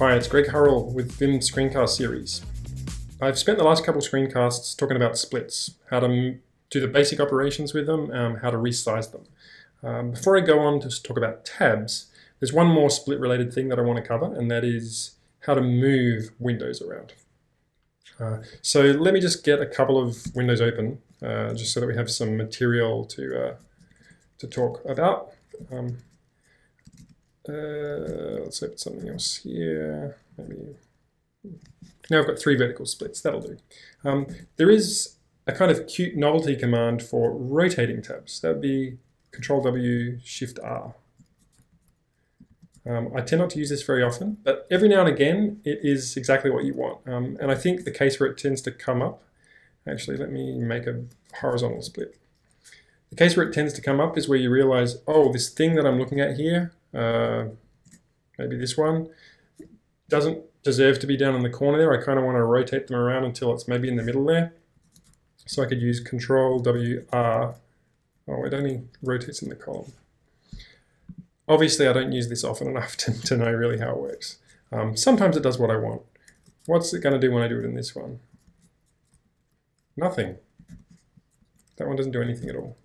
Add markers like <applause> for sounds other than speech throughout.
Hi, it's Greg Hurrell with Vim Screencast Series. I've spent the last couple screencasts talking about splits, how to do the basic operations with them, um, how to resize them. Um, before I go on to talk about tabs, there's one more split related thing that I want to cover, and that is how to move windows around. Uh, so let me just get a couple of windows open, uh, just so that we have some material to, uh, to talk about. Um, let's open something else here. Maybe now I've got three vertical splits. That'll do. Um, there is a kind of cute novelty command for rotating tabs. That would be Control W, Shift R. Um, I tend not to use this very often, but every now and again it is exactly what you want. Um, and I think the case where it tends to come up, actually let me make a horizontal split. The case where it tends to come up is where you realize, oh, this thing that I'm looking at here, uh, maybe this one, doesn't deserve to be down in the corner there. I kind of want to rotate them around until it's maybe in the middle there. So I could use Control W R. Oh, it only rotates in the column. Obviously, I don't use this often enough <laughs> to, to know really how it works. Um, sometimes it does what I want. What's it going to do when I do it in this one? Nothing. That one doesn't do anything at all.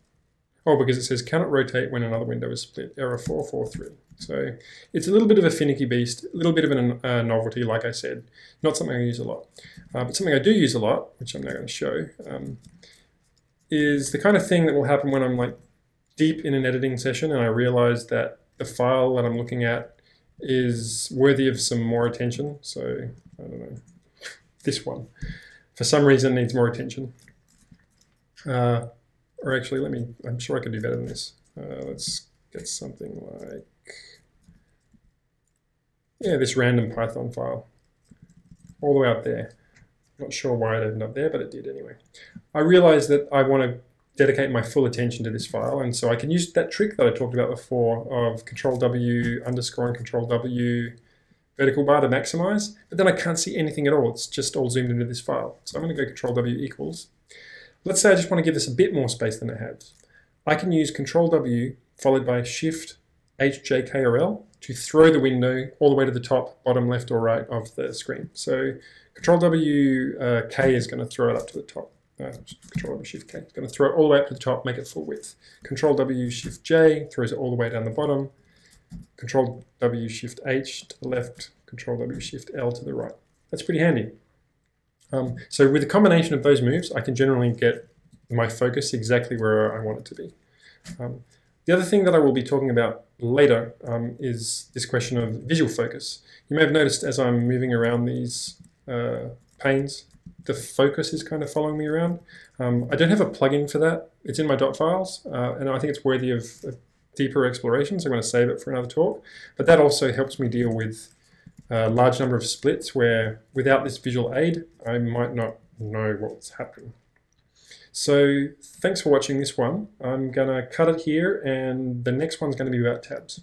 Oh, because it says cannot rotate when another window is split. Error 443. So it's a little bit of a finicky beast, a little bit of a uh, novelty, like I said. Not something I use a lot. Uh, but something I do use a lot, which I'm now going to show, um, is the kind of thing that will happen when I'm like deep in an editing session and I realize that the file that I'm looking at is worthy of some more attention. So I don't know, this one, for some reason needs more attention. Uh, or actually, let me, I'm sure I can do better than this. Uh, let's get something like, yeah, this random Python file, all the way up there. Not sure why it ended up there, but it did anyway. I realized that I want to dedicate my full attention to this file, and so I can use that trick that I talked about before of Control W underscore and Control W vertical bar to maximize, but then I can't see anything at all. It's just all zoomed into this file. So I'm going to go Control W equals Let's say I just want to give this a bit more space than it has. I can use Control W followed by Shift H, J, K, or L to throw the window all the way to the top, bottom, left, or right of the screen. So Control W uh, K is going to throw it up to the top. Uh, Control W Shift K. It's going to throw it all the way up to the top, make it full width. Control W Shift J throws it all the way down the bottom. Control W Shift H to the left. Control W Shift L to the right. That's pretty handy. Um, so with a combination of those moves, I can generally get my focus exactly where I want it to be. Um, the other thing that I will be talking about later um, is this question of visual focus. You may have noticed as I'm moving around these uh, panes, the focus is kind of following me around. Um, I don't have a plugin for that. It's in my dot files, uh, and I think it's worthy of, of deeper exploration, so I'm going to save it for another talk. But that also helps me deal with a large number of splits where without this visual aid, I might not know what's happening. So thanks for watching this one. I'm going to cut it here and the next one's going to be about tabs.